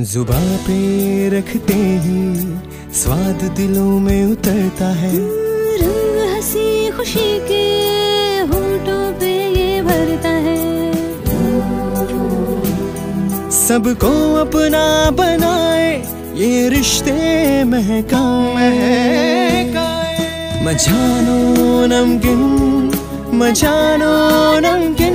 जुबा पे रखते ही स्वाद दिलों में उतरता है। रंग हँसी खुशी के होठों पे ये भरता है। सबको अपना बनाए ये रिश्ते महकाए। महकाए। मजानो नमकिन मजानो नमकिन।